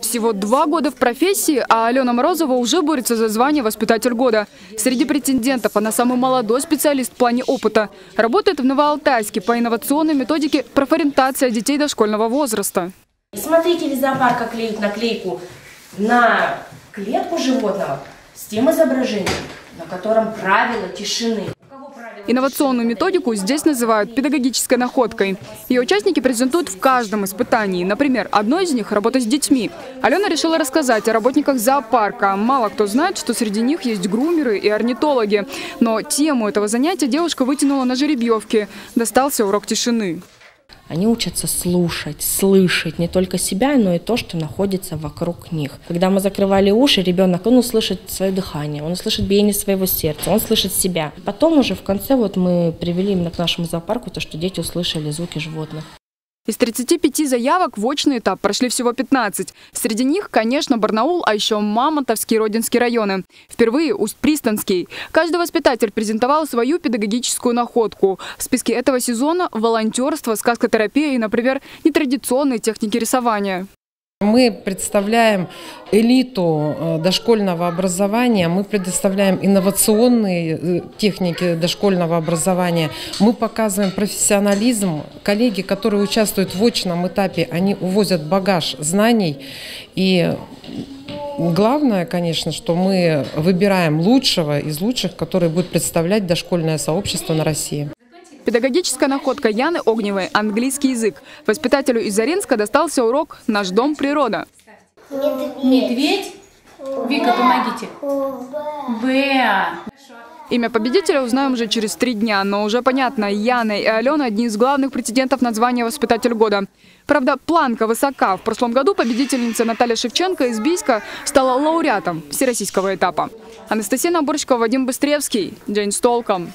Всего два года в профессии, а Алена Морозова уже борется за звание «Воспитатель года». Среди претендентов она самый молодой специалист в плане опыта. Работает в Новоалтайске по инновационной методике профориентация детей дошкольного возраста. Смотрители зоопарка клеют наклейку на клетку животного с тем изображением, на котором правила тишины. Инновационную методику здесь называют педагогической находкой. Ее участники презентуют в каждом испытании. Например, одно из них – работа с детьми. Алена решила рассказать о работниках зоопарка. Мало кто знает, что среди них есть грумеры и орнитологи. Но тему этого занятия девушка вытянула на жеребьевке. Достался урок тишины. Они учатся слушать, слышать не только себя, но и то, что находится вокруг них. Когда мы закрывали уши, ребенок, он услышит свое дыхание, он услышит биение своего сердца, он слышит себя. Потом уже в конце вот мы привели именно к нашему зоопарку то, что дети услышали звуки животных. Из 35 заявок в очный этап прошли всего 15. Среди них, конечно, Барнаул, а еще Мамонтовский и Родинский районы. Впервые Усть-Пристанский. Каждый воспитатель презентовал свою педагогическую находку. В списке этого сезона – волонтерство, сказкотерапия и, например, нетрадиционные техники рисования. Мы представляем элиту э, дошкольного образования, мы предоставляем инновационные э, техники дошкольного образования, мы показываем профессионализм. Коллеги, которые участвуют в очном этапе, они увозят багаж знаний и Главное, конечно, что мы выбираем лучшего из лучших, который будет представлять дошкольное сообщество на России. Педагогическая находка Яны Огневой – английский язык. Воспитателю из Заринска достался урок «Наш дом. Природа». Медведь. Вика, помогите. Б. Имя победителя узнаем уже через три дня, но уже понятно, Яна и Алена – одни из главных претендентов на звание «Воспитатель года». Правда, планка высока. В прошлом году победительница Наталья Шевченко из Бийска стала лауреатом всероссийского этапа. Анастасия Наборщикова, Вадим Быстревский. День с толком.